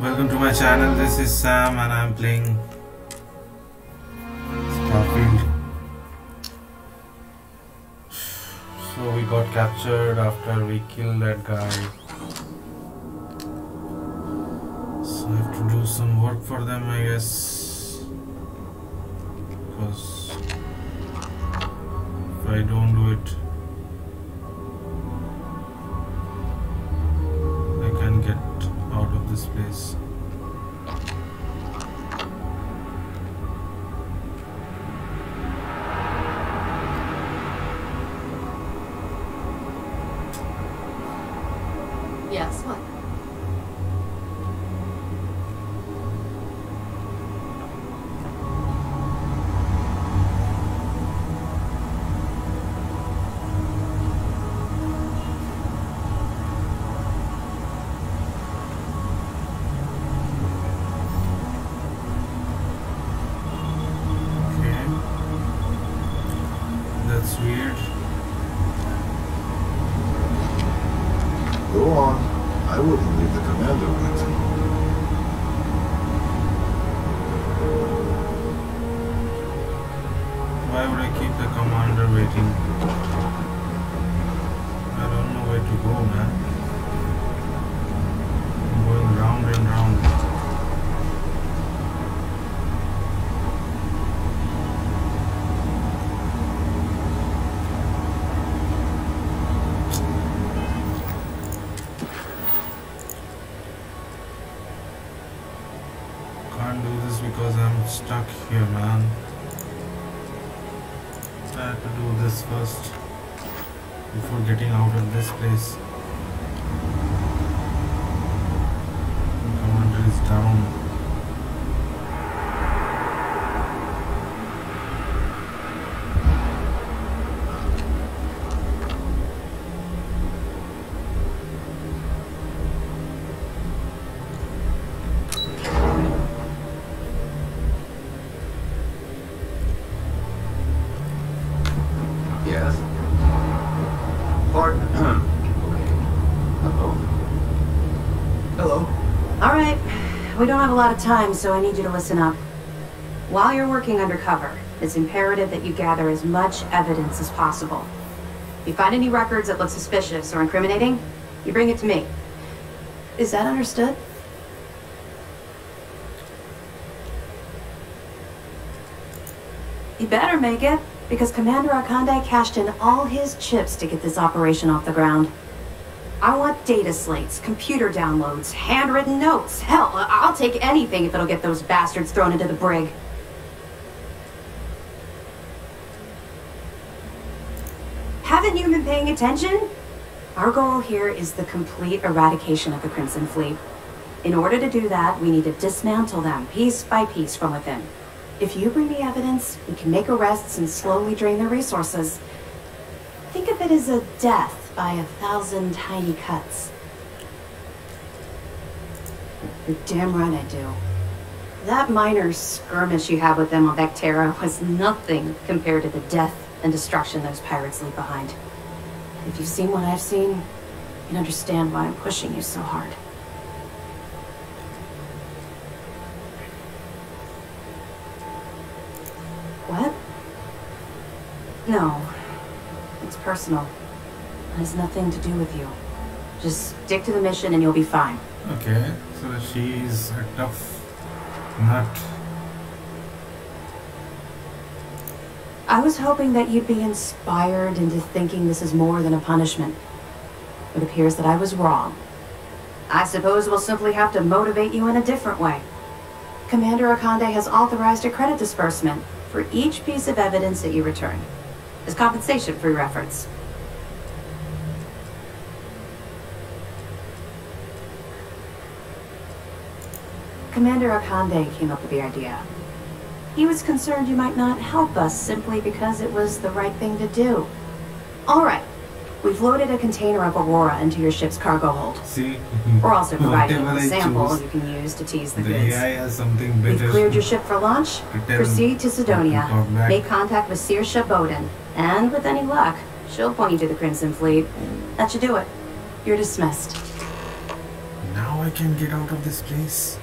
Welcome to my channel, this is Sam and I'm playing Starfield. So we got captured after we killed that guy. So I have to do some work for them I guess. Because if I don't do it place. We don't have a lot of time, so I need you to listen up. While you're working undercover, it's imperative that you gather as much evidence as possible. If you find any records that look suspicious or incriminating, you bring it to me. Is that understood? You better make it, because Commander Ikande cashed in all his chips to get this operation off the ground. I want data slates, computer downloads, handwritten notes. Hell, I'll take anything if it'll get those bastards thrown into the brig. Haven't you been paying attention? Our goal here is the complete eradication of the Crimson Fleet. In order to do that, we need to dismantle them piece by piece from within. If you bring me evidence, we can make arrests and slowly drain their resources. Think of it as a death by a thousand tiny cuts. You're damn right I do. That minor skirmish you had with them on Vectera was nothing compared to the death and destruction those pirates leave behind. If you've seen what I've seen, you'd understand why I'm pushing you so hard. What? No. It's personal. It has nothing to do with you. Just stick to the mission and you'll be fine. Okay, so she's a tough nut. I was hoping that you'd be inspired into thinking this is more than a punishment. It appears that I was wrong. I suppose we'll simply have to motivate you in a different way. Commander Ikande has authorized a credit disbursement for each piece of evidence that you return, as compensation for your efforts. Commander Ikande came up with the idea. He was concerned you might not help us simply because it was the right thing to do. All right. We've loaded a container of Aurora into your ship's cargo hold. See? We're also providing you Whatever with a sample choose, you can use to tease the The goods. AI has something We've cleared your ship for launch. to Proceed to Cydonia. Make contact with Saoirse Bowden. And with any luck, she'll point you to the Crimson Fleet. That should do it. You're dismissed. Now I can get out of this place.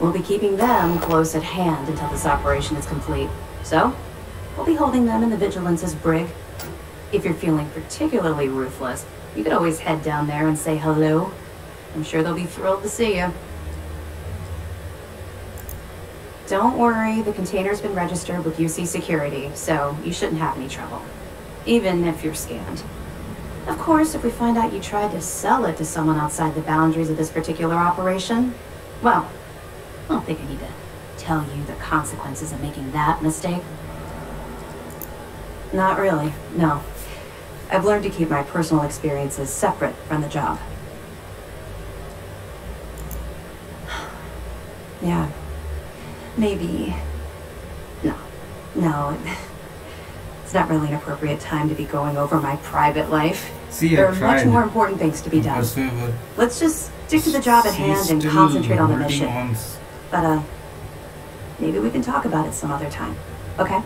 We'll be keeping them close at hand until this operation is complete. So, we'll be holding them in the Vigilance's brig. If you're feeling particularly ruthless, you could always head down there and say hello. I'm sure they'll be thrilled to see you. Don't worry, the container's been registered with UC Security, so you shouldn't have any trouble. Even if you're scanned. Of course, if we find out you tried to sell it to someone outside the boundaries of this particular operation, well, I don't think I need to tell you the consequences of making that mistake. Not really, no. I've learned to keep my personal experiences separate from the job. yeah. Maybe. No. No. It's not really an appropriate time to be going over my private life. See, there I are tried. much more important things to be done. Let's just stick to the job at hand and concentrate on the mission. But, uh, maybe we can talk about it some other time. Okay?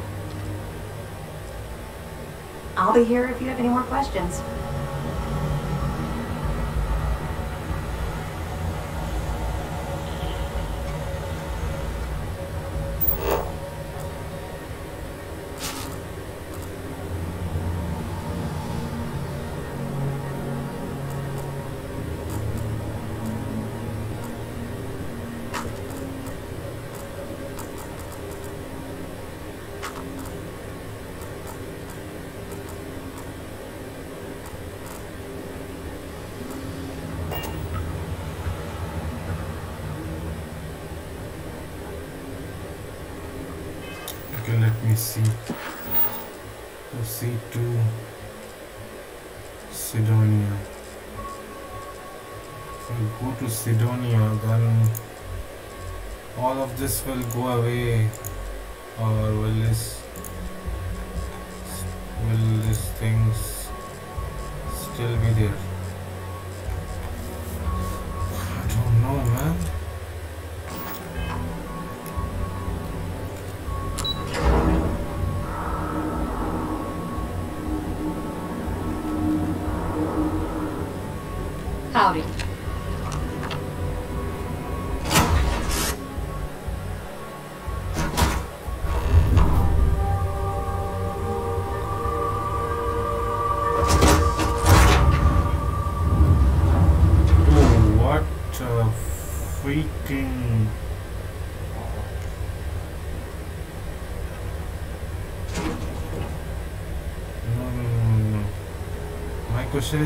I'll be here if you have any more questions. See. Proceed to Cydonia. If I go to Cydonia, then all of this will go away, or will this will this things still be there? How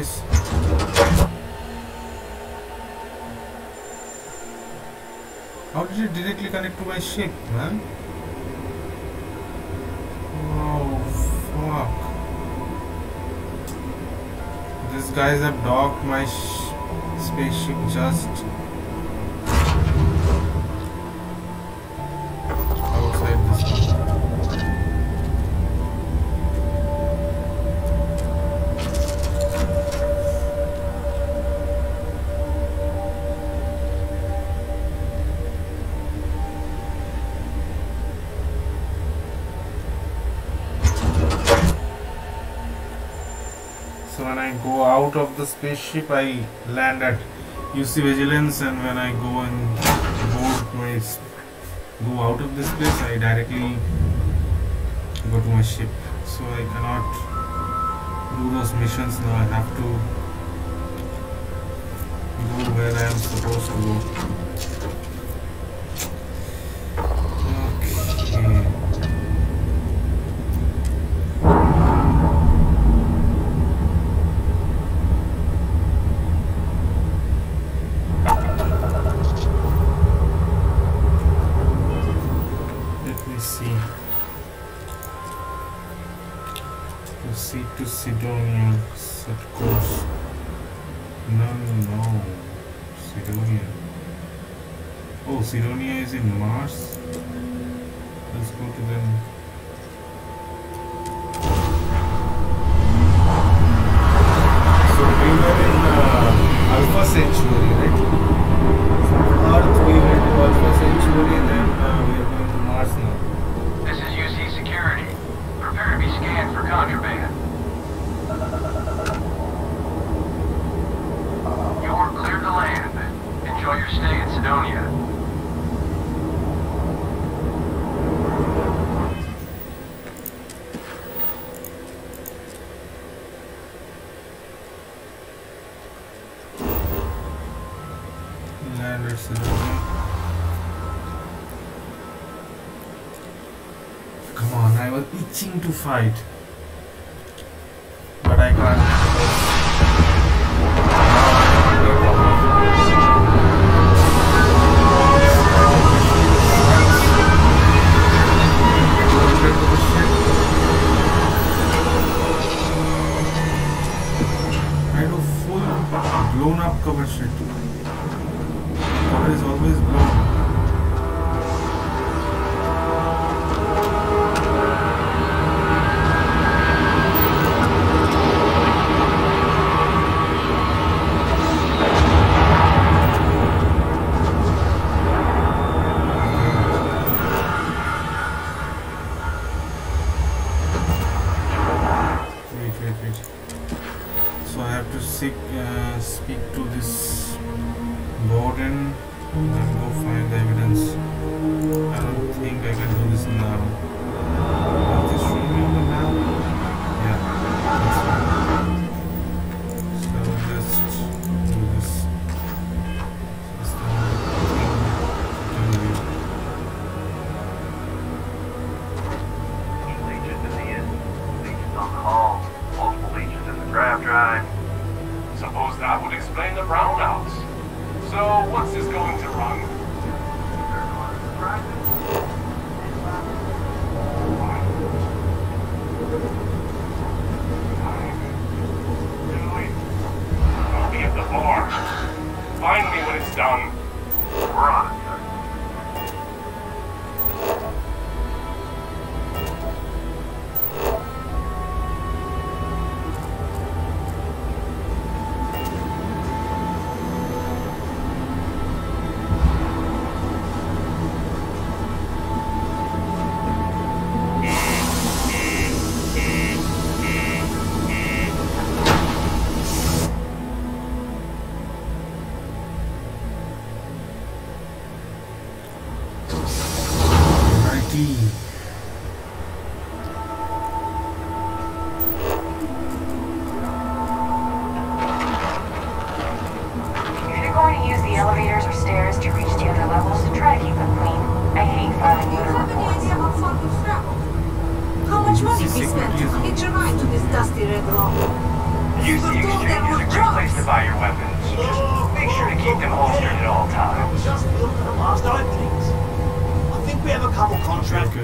did it directly connect to my ship, man? Oh, fuck. This guys have docked my spaceship just So when I go out of the spaceship, I land at UC Vigilance, and when I go and board my go out of this place, I directly go to my ship. So I cannot do those missions now. I have to go where I am supposed to go. fight.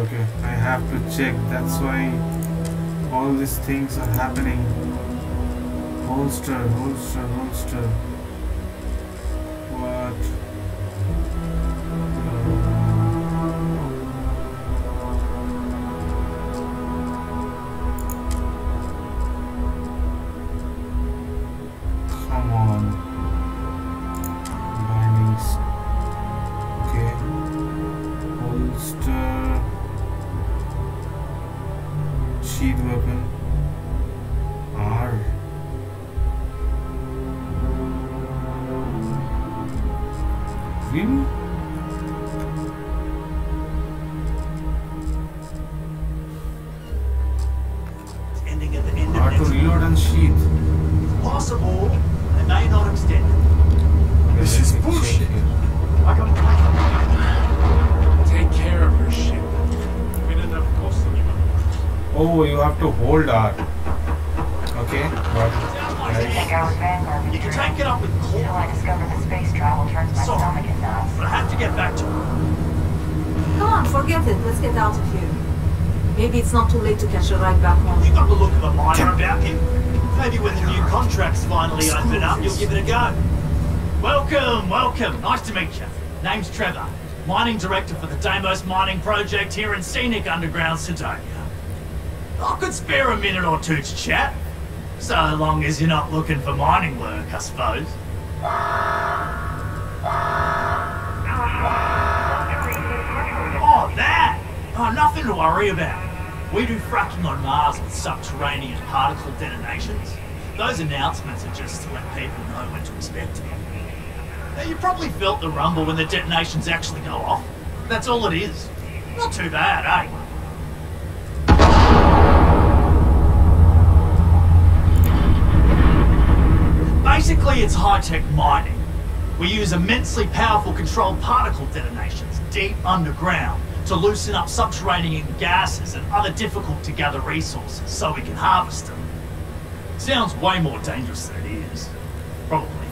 okay I have to check. That's why all these things are happening. Holster holster holster. What? project here in scenic underground Cydonia. I could spare a minute or two to chat. So long as you're not looking for mining work, I suppose. Oh, that! Oh, nothing to worry about. We do fracking on Mars with subterranean particle detonations. Those announcements are just to let people know when to expect it. Now, you probably felt the rumble when the detonations actually go off. That's all it is. Not too bad, eh? Basically, it's high-tech mining. We use immensely powerful controlled particle detonations deep underground to loosen up subterranean gases and other difficult-to-gather resources so we can harvest them. Sounds way more dangerous than it is. Probably.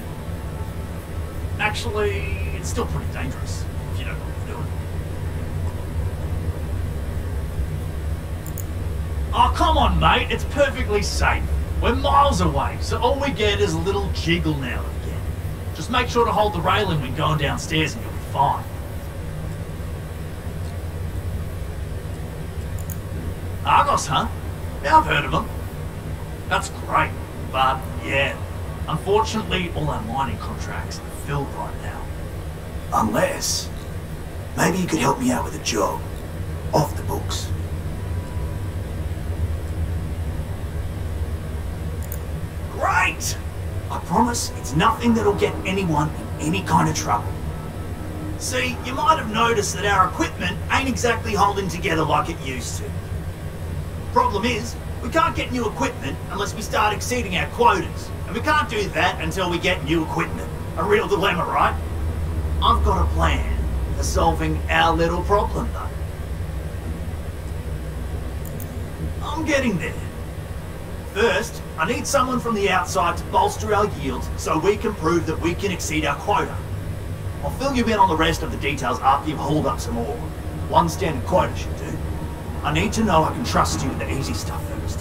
Actually, it's still pretty dangerous if you don't know what you're doing. Oh, come on, mate. It's perfectly safe. We're miles away, so all we get is a little jiggle now and again. Just make sure to hold the railing when going downstairs and you'll be fine. Argos, huh? Yeah, I've heard of them. That's great, but yeah, unfortunately, all our mining contracts are filled right now. Unless, maybe you could help me out with a job. Off the books. I promise it's nothing that'll get anyone in any kind of trouble. See, you might have noticed that our equipment ain't exactly holding together like it used to. Problem is, we can't get new equipment unless we start exceeding our quotas. And we can't do that until we get new equipment. A real dilemma, right? I've got a plan for solving our little problem, though. I'm getting there. First, I need someone from the outside to bolster our yields so we can prove that we can exceed our quota. I'll fill you in on the rest of the details after you've hauled up some ore. One standard quota should do. I need to know I can trust you with the easy stuff first.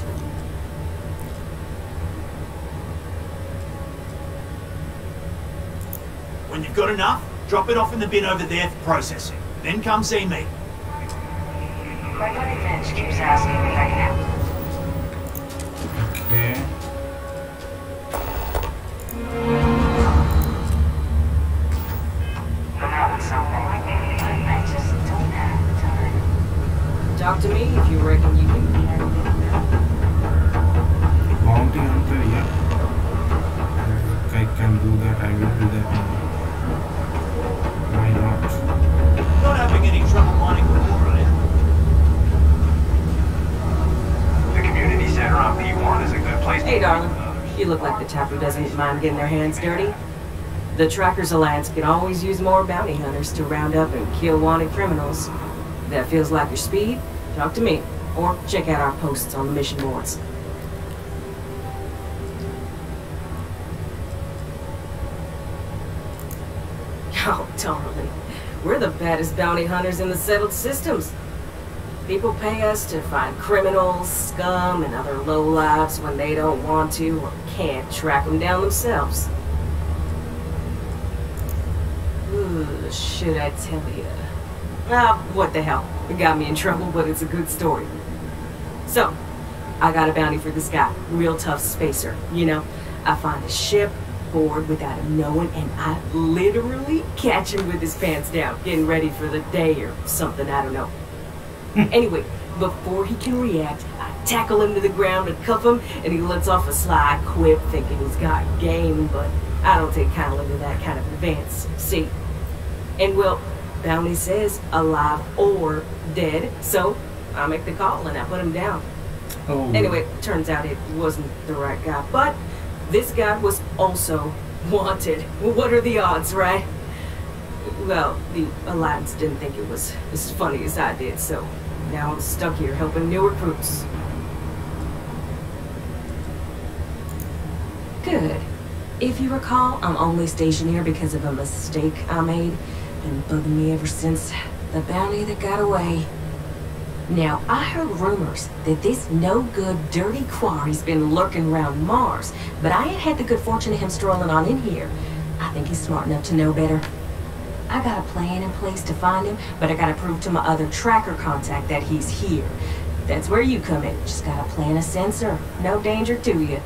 When you've got enough, drop it off in the bin over there for processing. Then come see me. My buddy Finch keeps asking if I can help. Talk to me if you reckon you can. Yeah. If I can do that, I will do that. Why not? Not having any trouble ore, eh? The community center on P1 is Hey, darling. You look like the type who doesn't mind getting their hands dirty. The Trackers Alliance can always use more bounty hunters to round up and kill wanted criminals. If that feels like your speed, talk to me. Or check out our posts on the mission boards. Oh, darling, We're the baddest bounty hunters in the settled systems. People pay us to find criminals, scum, and other lowlifes when they don't want to or can't track them down themselves. Ooh, should I tell you? Ah, what the hell. It got me in trouble, but it's a good story. So, I got a bounty for this guy. Real tough spacer. You know, I find a ship, board without him knowing, and I literally catch him with his pants down, getting ready for the day or something, I don't know. anyway, before he can react, I tackle him to the ground and cuff him, and he lets off a sly quip thinking he's got game, but I don't take kindly to that kind of advance. See? And well, Bounty says alive or dead, so I make the call and I put him down. Oh. Anyway, turns out it wasn't the right guy, but this guy was also wanted. What are the odds, right? Well, the Alliance didn't think it was as funny as I did, so now I'm stuck here helping new recruits. Good. If you recall, I'm only stationed here because of a mistake I made. Been bugging me ever since the bounty that got away. Now, I heard rumors that this no-good, dirty quarry's been lurking around Mars, but I ain't had the good fortune of him strolling on in here. I think he's smart enough to know better. I got a plan in place to find him, but I gotta prove to my other tracker contact that he's here. That's where you come in. Just gotta plant a sensor. No danger to you.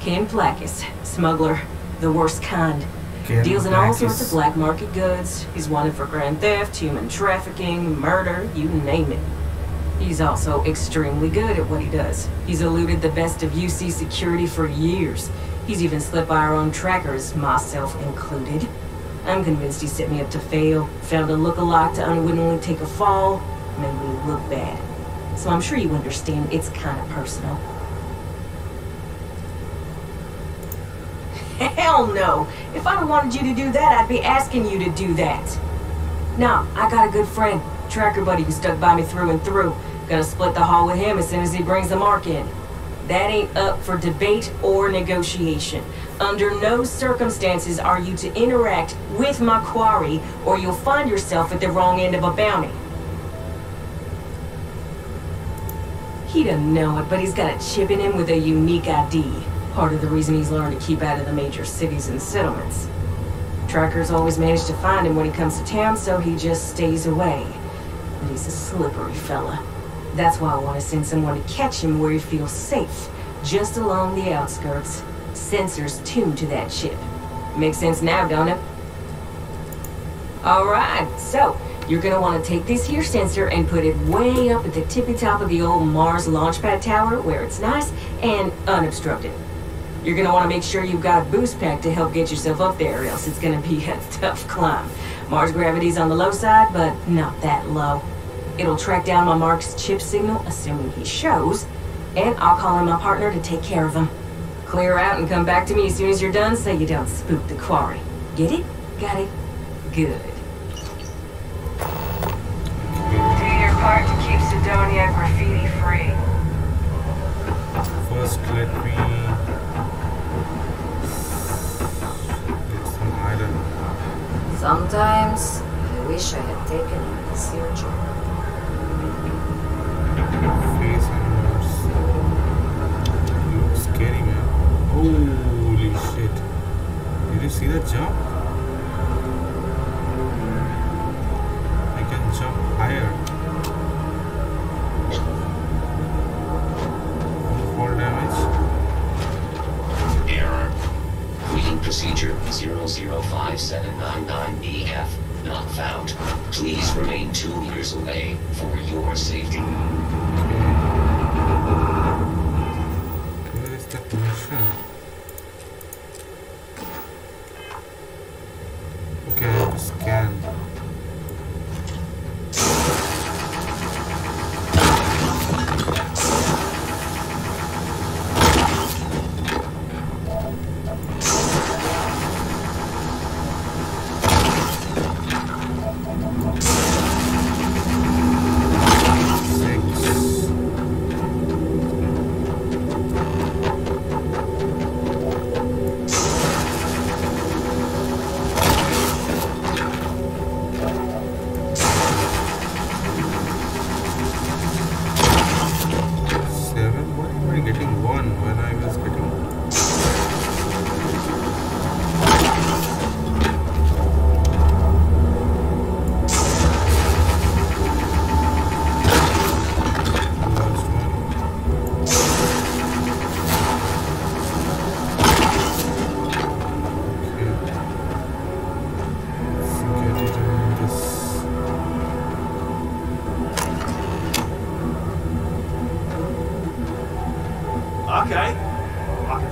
Ken Placus, smuggler, the worst kind. Ken Deals in all sorts of black market goods. He's wanted for grand theft, human trafficking, murder, you name it. He's also extremely good at what he does. He's eluded the best of UC security for years. He's even slipped by our own trackers, myself included. I'm convinced he set me up to fail, found a look-alike to unwittingly take a fall, made me look bad. So I'm sure you understand it's kind of personal. Hell no! If I wanted you to do that, I'd be asking you to do that. Now, I got a good friend, tracker buddy who stuck by me through and through. Gonna split the haul with him as soon as he brings the mark in. That ain't up for debate or negotiation. Under no circumstances are you to interact with my quarry, or you'll find yourself at the wrong end of a bounty. He doesn't know it, but he's got a chip in him with a unique ID. Part of the reason he's learned to keep out of the major cities and settlements. Trackers always manage to find him when he comes to town, so he just stays away. But he's a slippery fella. That's why I want to send someone to catch him where he feels safe, just along the outskirts. Sensors tuned to that chip. Makes sense now, don't it? Alright, so you're gonna want to take this here sensor and put it way up at the tippy top of the old Mars launchpad tower where it's nice and unobstructed. You're gonna want to make sure you've got a boost pack to help get yourself up there, or else it's gonna be a tough climb. Mars gravity's on the low side, but not that low. It'll track down my Mark's chip signal, assuming he shows, and I'll call in my partner to take care of him. Clear out and come back to me as soon as you're done so you don't spook the quarry. Get it? Got it? Good. Do your part to keep Cydonia graffiti free. First, let me get some iron. Sometimes I wish I had taken an easier job. Holy shit. Did you see that jump?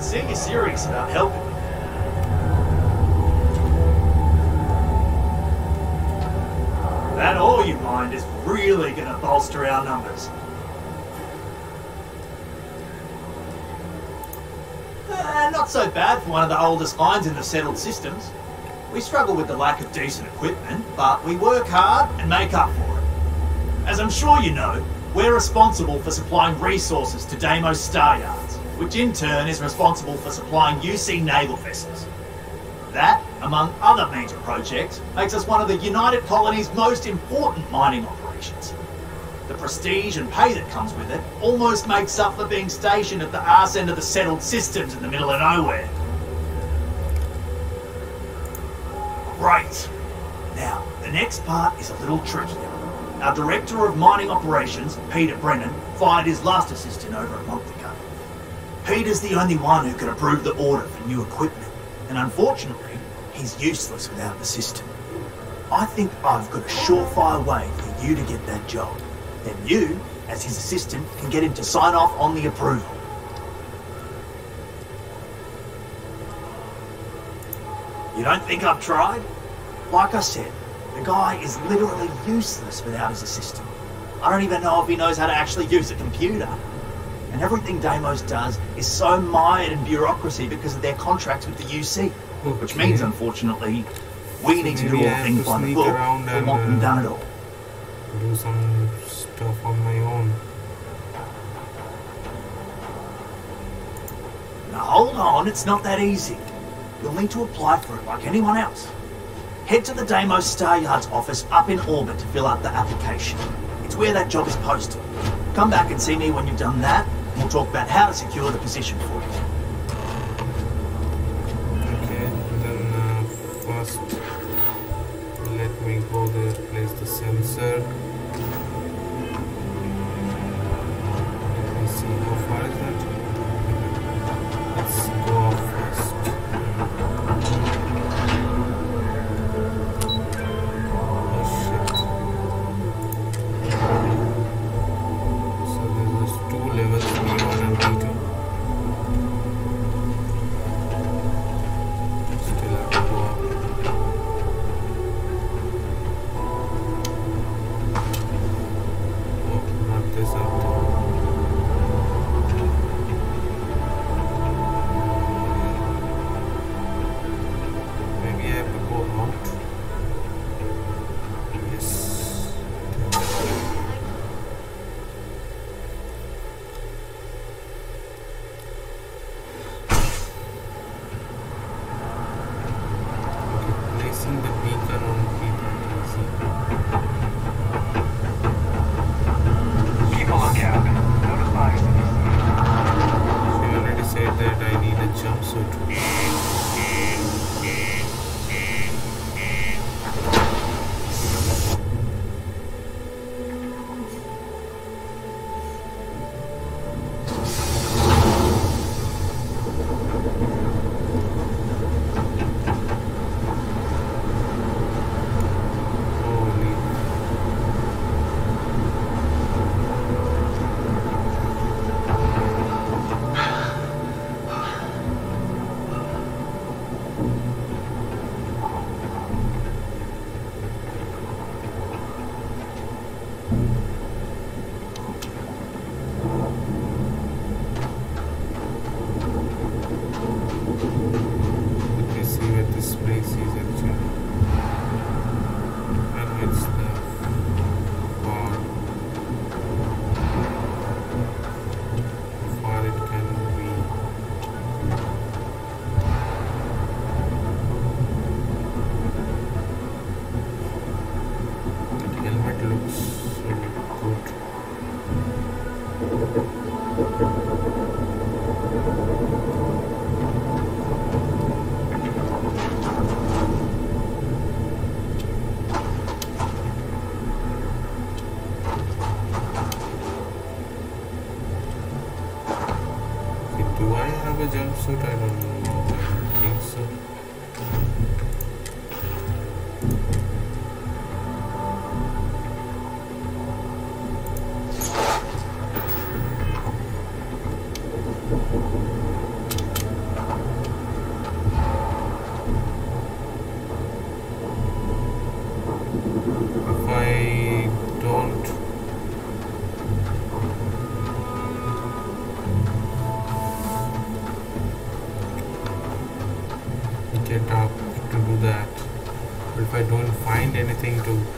I can see you're serious about helping me. That all you mind is really gonna bolster our numbers. Uh, not so bad for one of the oldest mines in the settled systems. We struggle with the lack of decent equipment, but we work hard and make up for it. As I'm sure you know, we're responsible for supplying resources to Deimos Star Yards, which in turn is responsible for supplying UC naval vessels. That, among other major projects, makes us one of the United Colony's most important mining operations. The prestige and pay that comes with it almost makes up for being stationed at the arse end of the settled systems in the middle of nowhere. Great. Now, the next part is a little trickier. Our Director of Mining Operations, Peter Brennan, fired his last assistant over a month ago. Peter's the only one who can approve the order for new equipment, and unfortunately, he's useless without the system. I think I've got a surefire way for you to get that job. Then you as his assistant can get him to sign off on the approval. You don't think I've tried? Like I said, the guy is literally useless without his assistant. I don't even know if he knows how to actually use a computer. And everything Deimos does is so mired in bureaucracy because of their contracts with the UC. Which means, unfortunately, we need to do all things by the book. around We want them uh, done it all. Do some stuff on my own. Now hold on, it's not that easy. You'll need to apply for it like anyone else. Head to the Deimos Star Yards office up in orbit to fill out the application. It's where that job is posted. Come back and see me when you've done that, we'll talk about how to secure the position for you. Okay, then uh, first let me go there, place the sensor. Anything to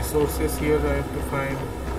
resources here I have to find.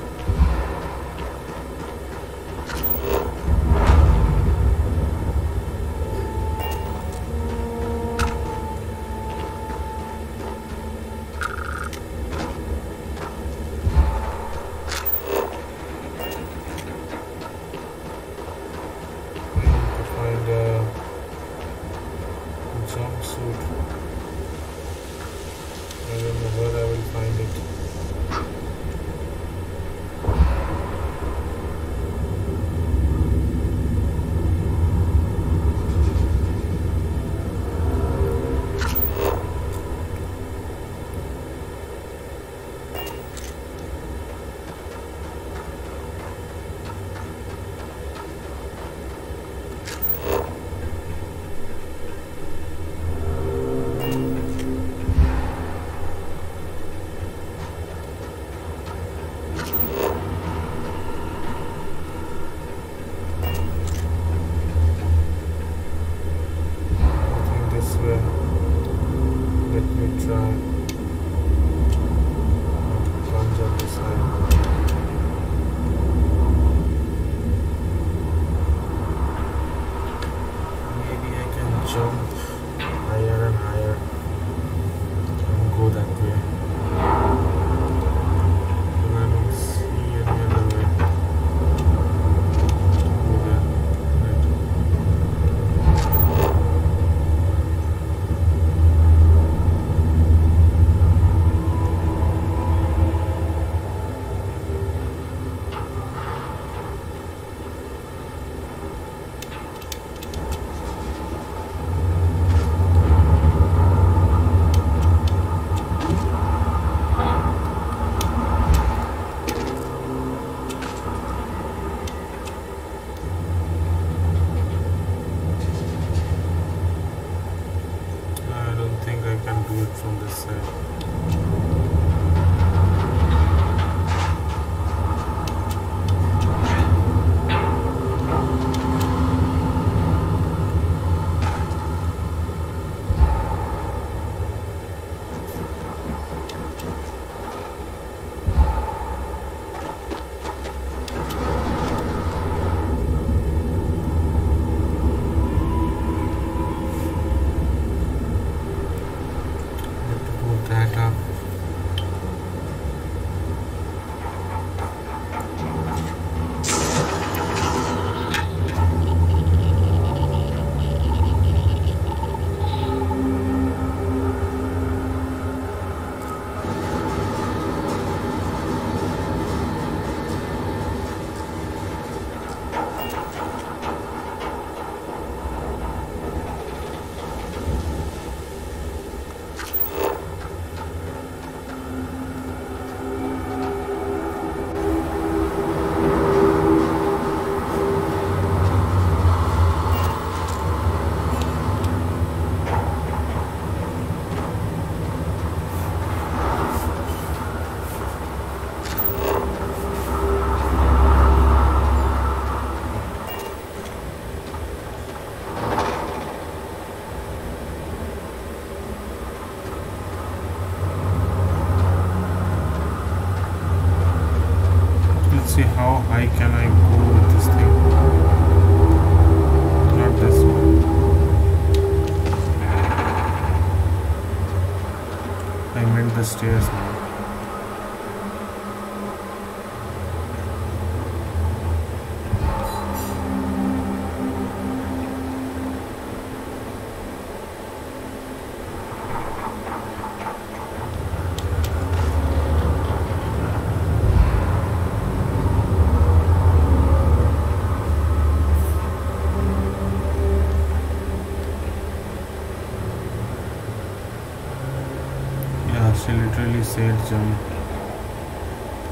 Jump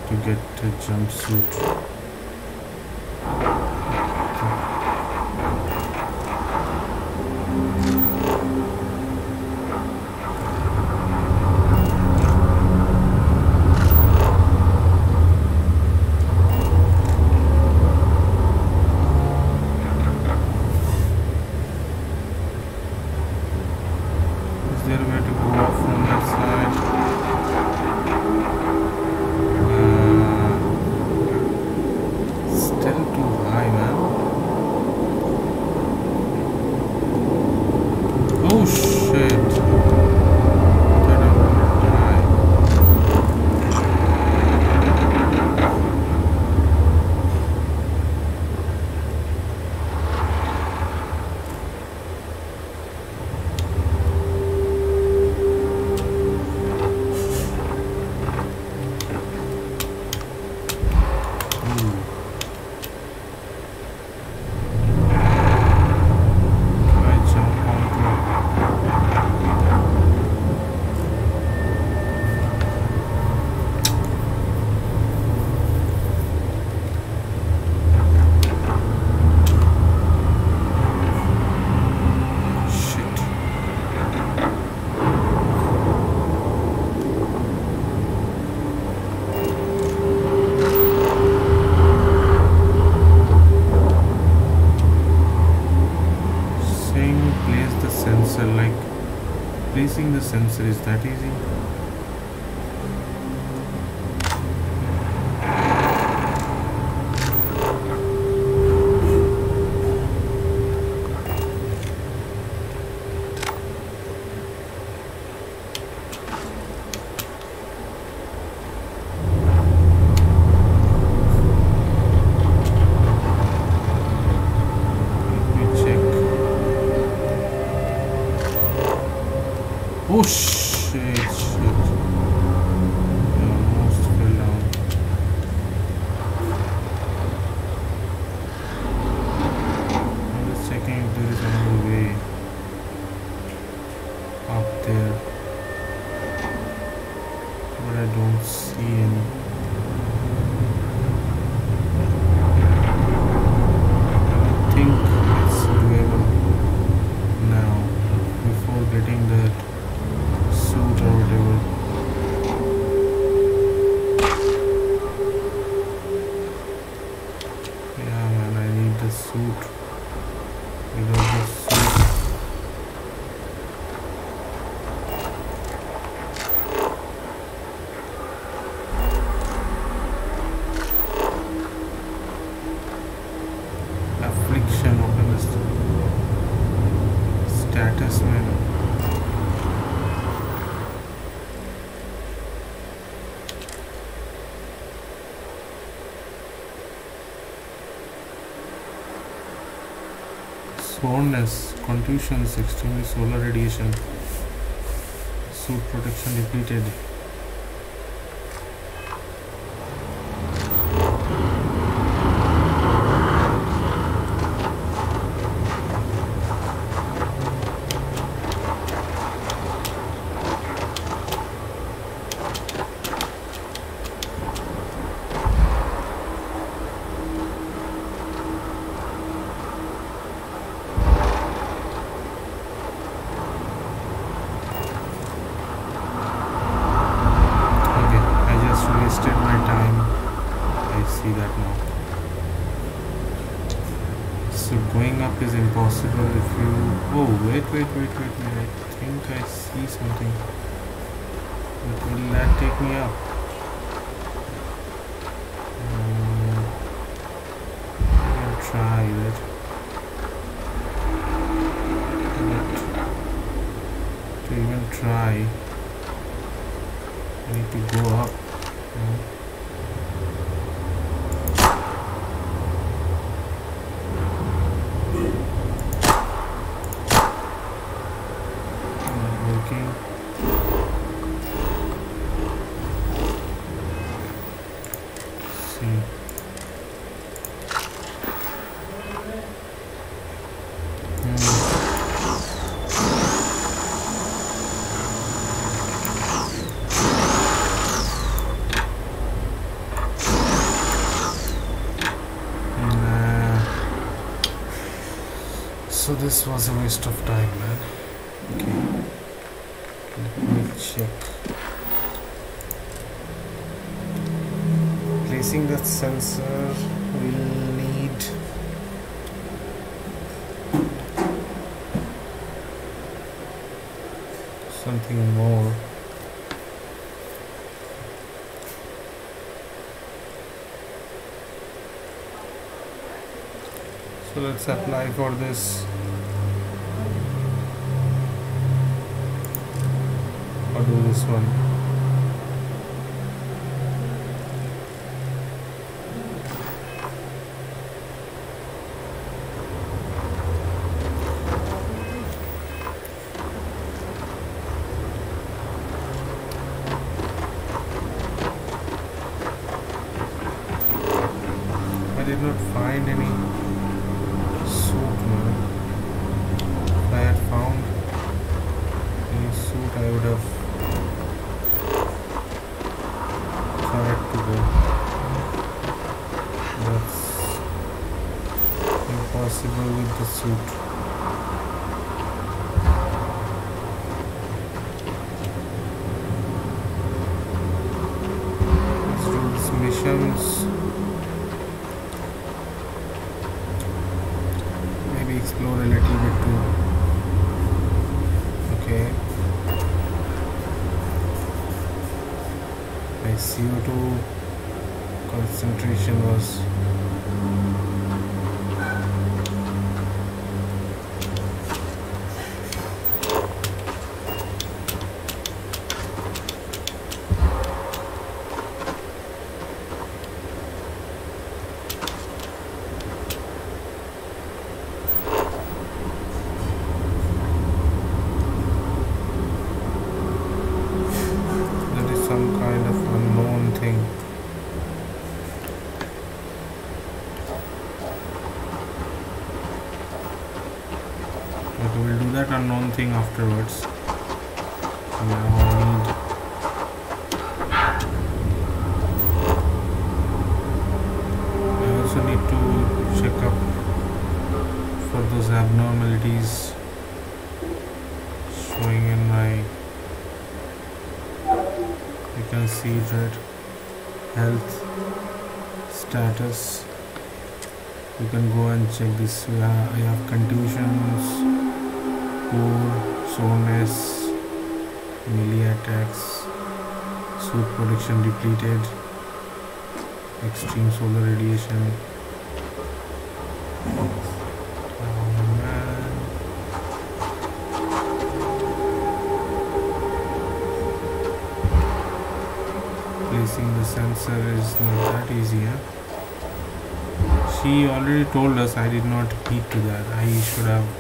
to get a jumpsuit. Is there a way to go off from that side? Uh, still too high, man. Oh shit! Thought I'm gonna die. Ooh. Can I jump onto Shit. saying place the sensor like the sensor is that easy let me check Oh shit, shit. I almost fell down. I'm just checking if there is another way up there. But I don't see any. I think it's doable now before getting that suit or whatever. Yeah, man, I need the suit. Without the suit, affliction open the st- status menu. Soreness, contusions, extremely solar radiation, suit protection depleted. Okay, I just wasted my time. I see that now. So going up is impossible if you. Oh, wait, wait, wait, wait, wait. I think I see something. But will that take me up? Um, I can try it. To even try. I need to go up. Not working. See. Hmm. Nah. So this was a waste of time, man. Okay. Let me check. Placing the sensor will need something more. So let's apply for this. Or do this one. Impossible with the suit. Thing afterwards. Now I need I also need to check up for those abnormalities showing in my you can see that health status. You can go and check this. Uh, I have contusions poor soreness melee attacks suit protection depleted extreme solar radiation. Oh placing the sensor is not that easy huh? she already told us I did not heed to that. I should have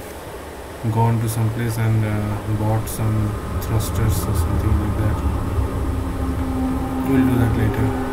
gone to some place and uh, bought some thrusters or something like that. We'll do that later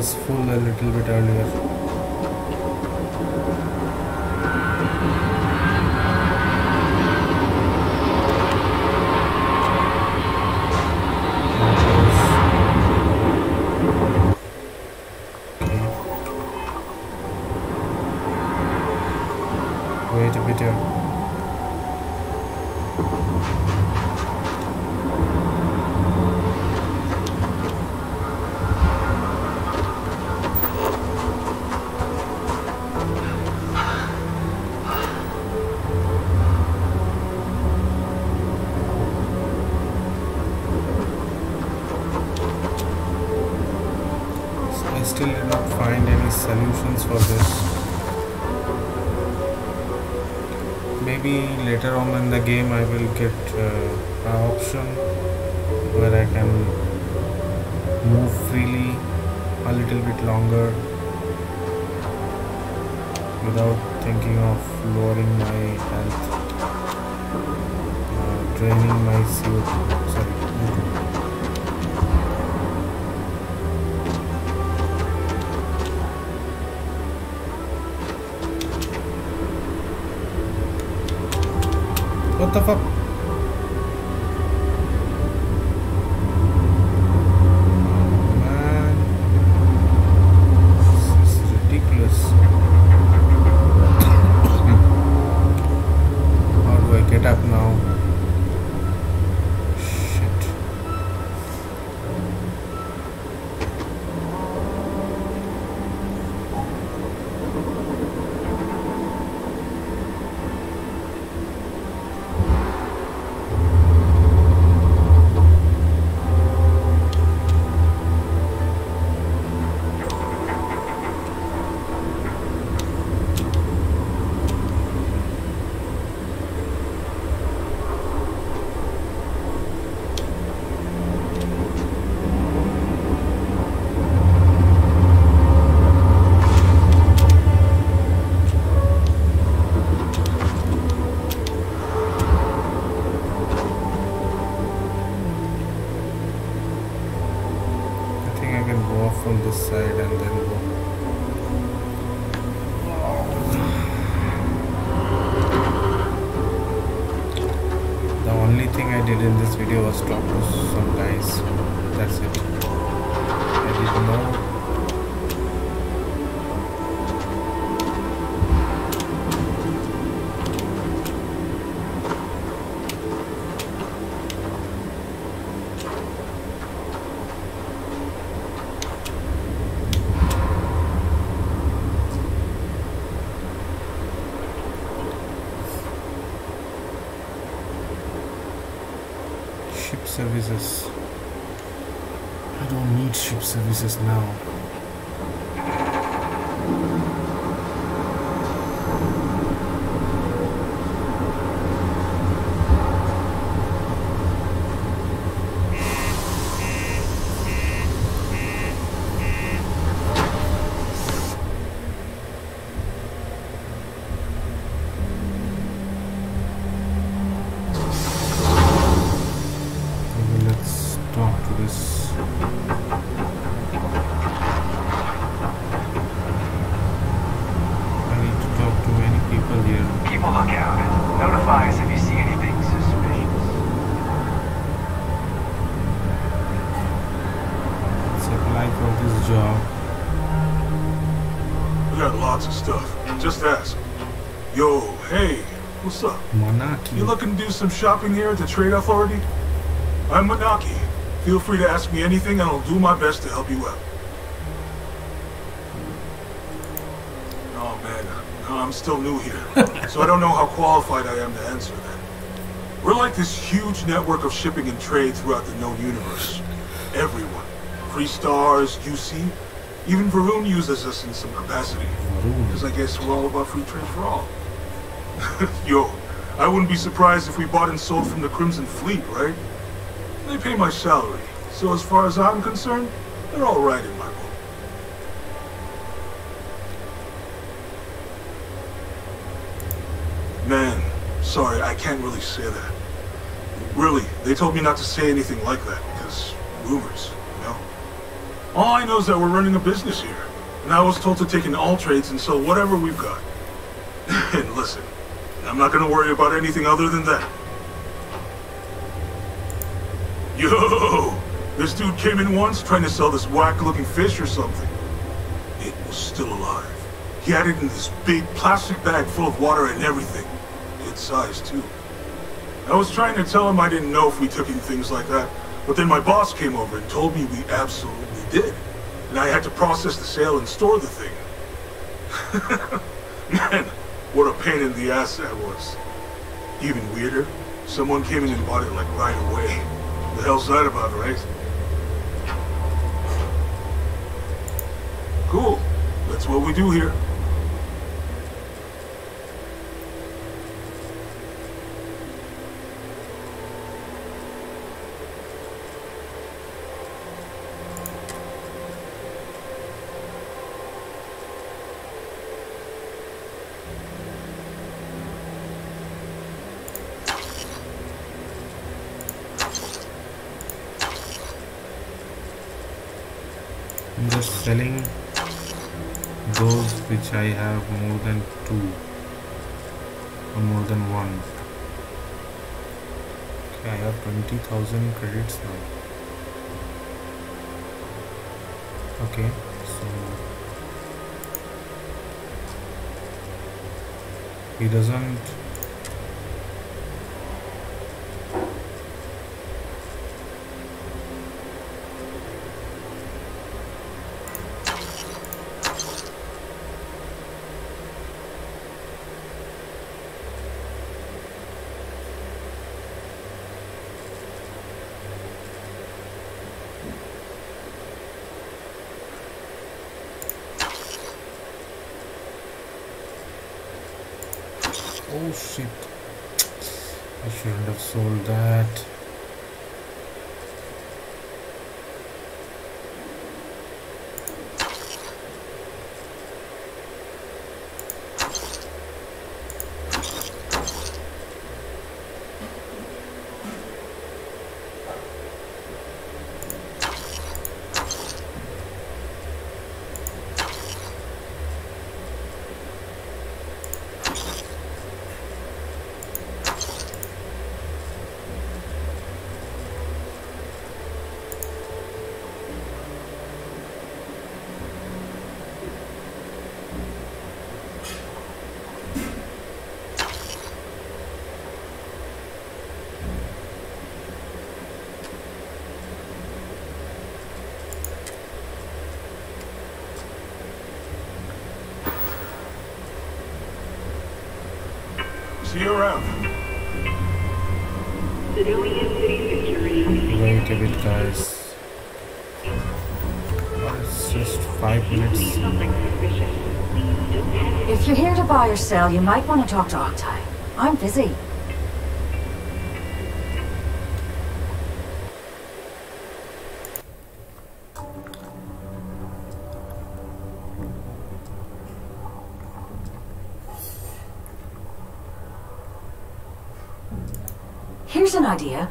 was full a little bit earlier. Solutions for this. Maybe later on in the game I will get uh, an option where I can move freely a little bit longer without thinking of lowering my health, uh, draining my CO2. What the fuck? Services. I don't need ship services now. Some shopping here at the Trade Authority? I'm Manaki. Feel free to ask me anything and I'll do my best to help you out. Oh man, I'm still new here, so I don't know how qualified I am to answer that. We're like this huge network of shipping and trade throughout the known universe. Everyone. Free Stars, UC, even Va'ruun uses us in some capacity. Because I guess we're all about free trade for all. Yo, I wouldn't be surprised if we bought and sold from the Crimson Fleet, right? They pay my salary, so as far as I'm concerned, they're all right in my book. Man, sorry, I can't really say that. Really, they told me not to say anything like that, because rumors, you know? All I know is that we're running a business here, and I was told to take in all trades and sell whatever we've got. and listen, I'm not gonna worry about anything other than that. Yo! This dude came in once trying to sell this whack-looking fish or something. It was still alive. He had it in this big plastic bag full of water and everything. Its size, too. I was trying to tell him I didn't know if we took in things like that, but then my boss came over and told me we absolutely did. And I had to process the sale and store the thing. Man, what a pain in the ass that was. Even weirder, someone came in and bought it like right away. The hell's that about, right? Cool. That's what we do here. I'm just selling those which I have more than two or more than one. Okay, I have 20,000 credits now. Okay, so he doesn't Oh shit. I shouldn't have sold that. Around. Wait a bit, guys. It's just five minutes. If you're here to buy or sell, you might want to talk to Octai. I'm busy. Here's an idea.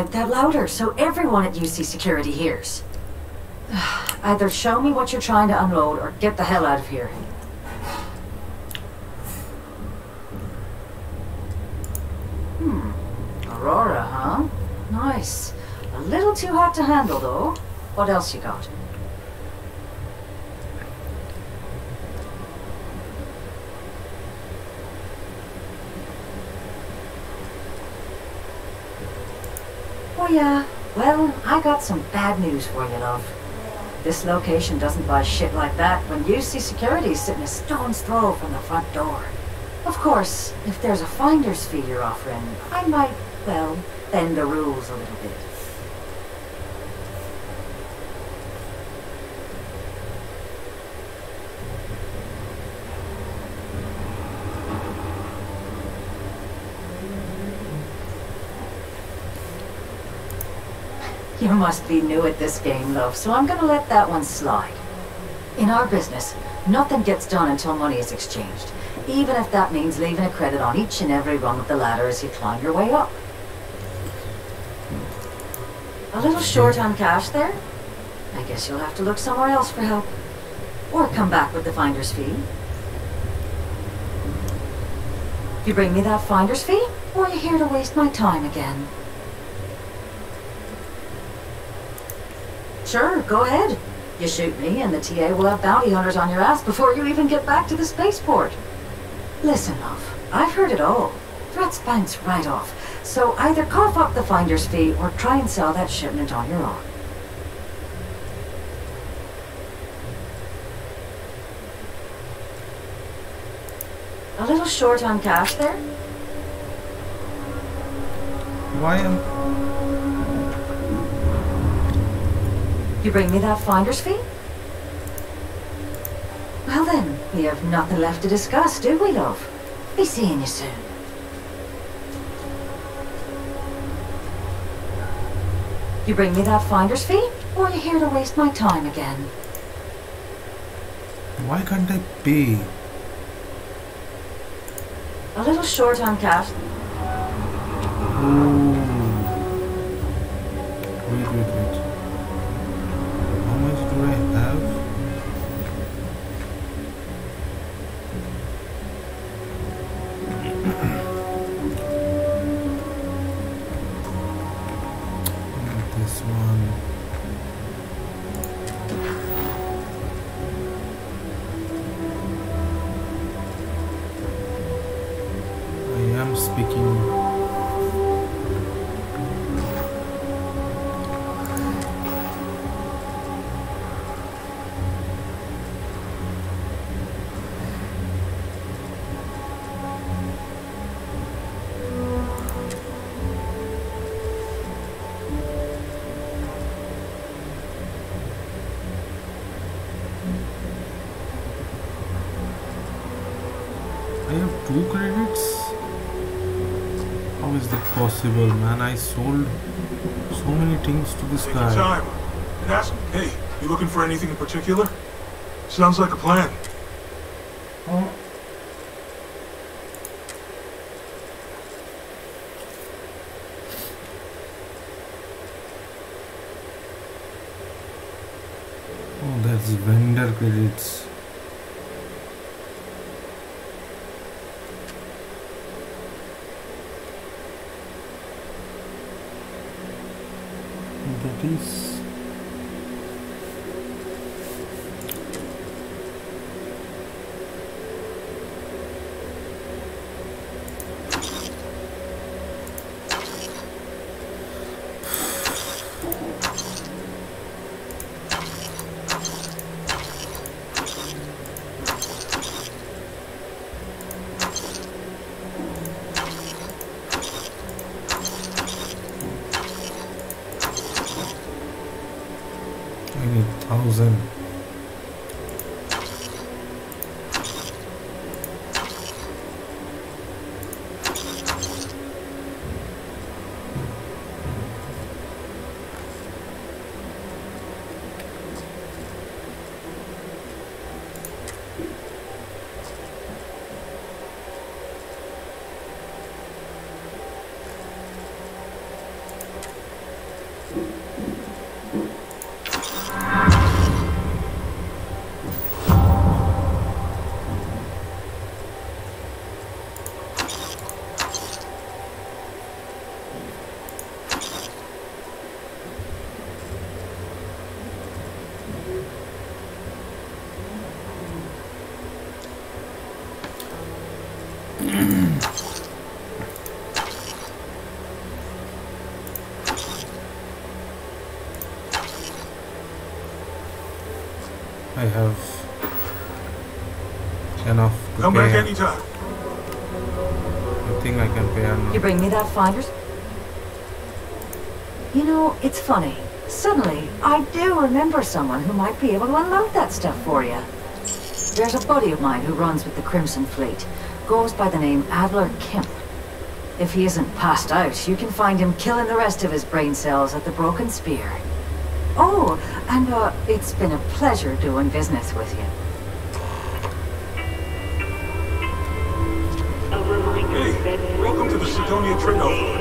Shout that louder so everyone at UC Security hears? Either show me what you're trying to unload or get the hell out of here. Hmm. Aurora, huh? Nice. A little too hot to handle, though. What else you got? Yeah. Well, I got some bad news for you, love. This location doesn't buy shit like that when UC Security's sitting a stone's throw from the front door. Of course, if there's a finder's fee you're offering, I might, well, bend the rules a little bit. You must be new at this game, love, so I'm gonna let that one slide. In our business, nothing gets done until money is exchanged. Even if that means leaving a credit on each and every rung of the ladder as you climb your way up. A little short on cash there? I guess you'll have to look somewhere else for help. Or come back with the finder's fee. You bring me that finder's fee, or are you here to waste my time again? Sure, go ahead. You shoot me, and the TA will have bounty hunters on your ass before you even get back to the spaceport. Listen, love, I've heard it all. Threats bounce right off. So either cough up the finder's fee or try and sell that shipment on your own. A little short on cash there? Why am You bring me that finder's fee? Well then, we have nothing left to discuss, do we, love? Be seeing you soon. You bring me that finder's fee, or are you here to waste my time again? why can't I pay? A little short on cash. Ooh. One. I am speaking possible, man? I sold so many things to this Take your guy. time and ask him, hey, you looking for anything in particular? Sounds like a plan. Come pay. back him. anytime. I think I can pay him. You bring me that finder's? You know, it's funny. Suddenly, I do remember someone who might be able to unload that stuff for you. There's a buddy of mine who runs with the Crimson Fleet. Goes by the name Adler Kemp. If he isn't passed out, you can find him killing the rest of his brain cells at the Broken Spear. Oh, and uh, it's been a pleasure doing business with you. Welcome to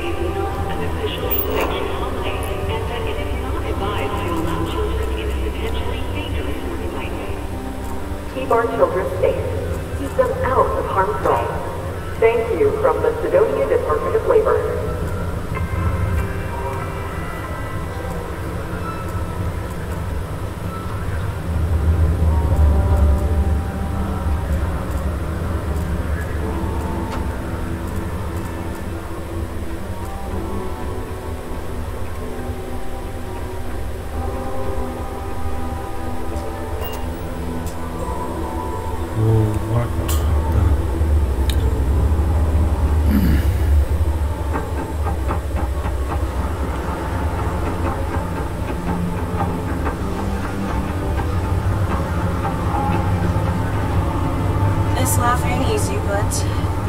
but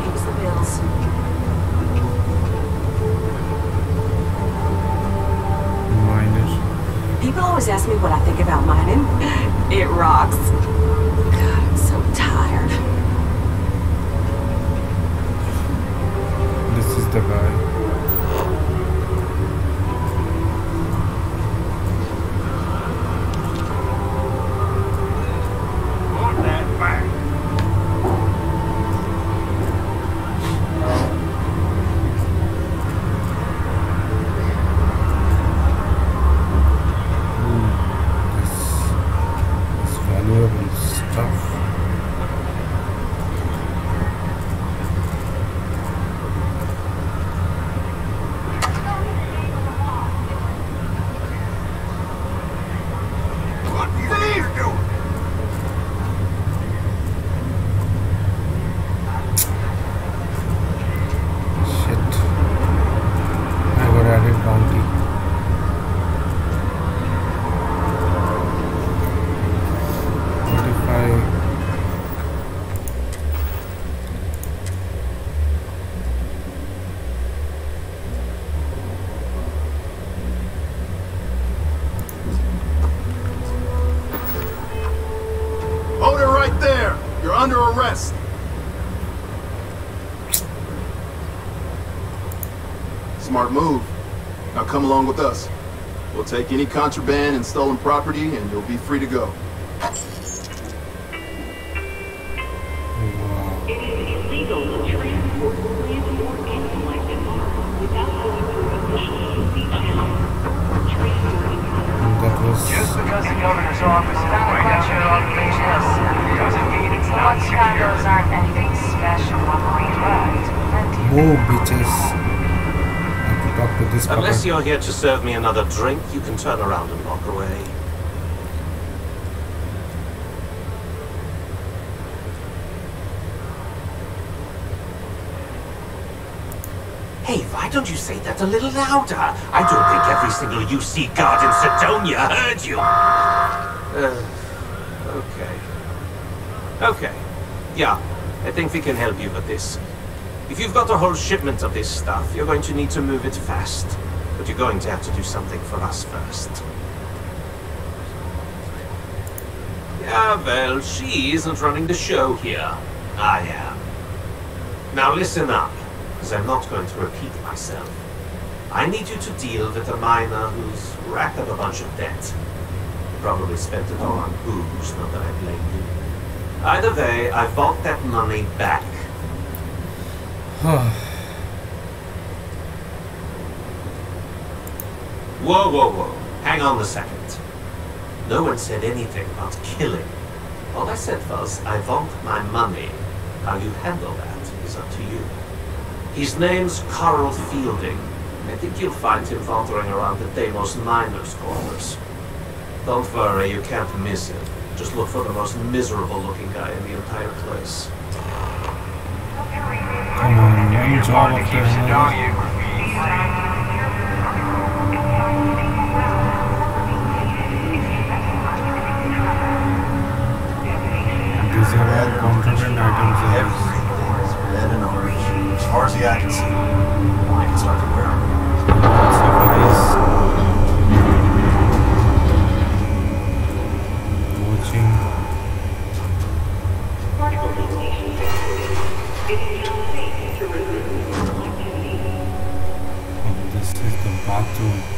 pays the bills. Mind People always ask me what I think about mining. It rocks. God, I'm so tired. This is the guy. Along with us. We'll take any contraband and stolen property, and you'll be free to go. This Unless you're here to serve me another drink, you can turn around and walk away. Hey, why don't you say that a little louder? I don't think every single UC guard in Cydonia heard you. Uh, okay. Okay. Yeah, I think we can help you with this. If you've got a whole shipment of this stuff, you're going to need to move it fast. But you're going to have to do something for us first. Yeah, well, she isn't running the show here. I am. Now listen up, because I'm not going to repeat myself. I need you to deal with a miner who's racked up a bunch of debt. Probably spent it all on booze, not that I blame you. Either way, I want that money back. Whoa, whoa, whoa. Hang on a second. No one said anything about killing. All I said was, I want my money. How you handle that is up to you. His name's Carl Fielding. I think you'll find him wandering around the Deimos miners' quarters. Don't worry, you can't miss him. Just look for the most miserable looking guy in the entire place. Come on, one job after another. These are all contraband items. Is red and orange. As far as the eye can see. I can start to wear them. Oh, this is the bathroom.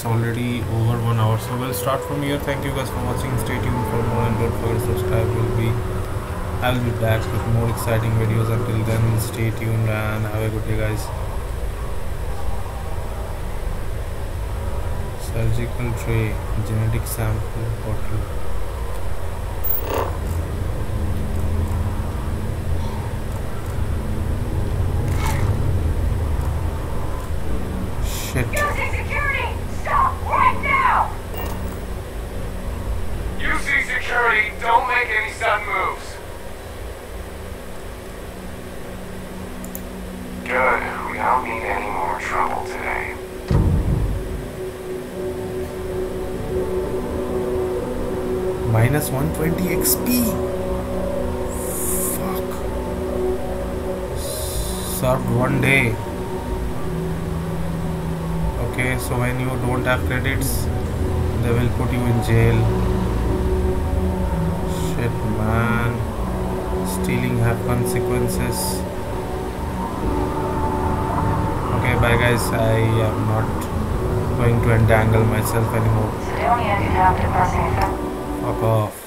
It's already over one hour, so we'll start from here. Thank you guys for watching. Stay tuned for more and don't forget to subscribe. Will be I'll be back with more exciting videos. Until then, stay tuned and have a good day, guys. Surgical tray, genetic sample bottle. Shit. UC security! Stop right now! UC security, don't make any sudden moves. Good. We don't need any more trouble today. Minus 120 XP. Fuck. Served one day. Okay, so when you don't have credits, they will put you in jail. Shit, man. Stealing have consequences. Okay, bye guys. I am not going to entangle myself anymore. Cydonia could have depressing effect. Fuck off.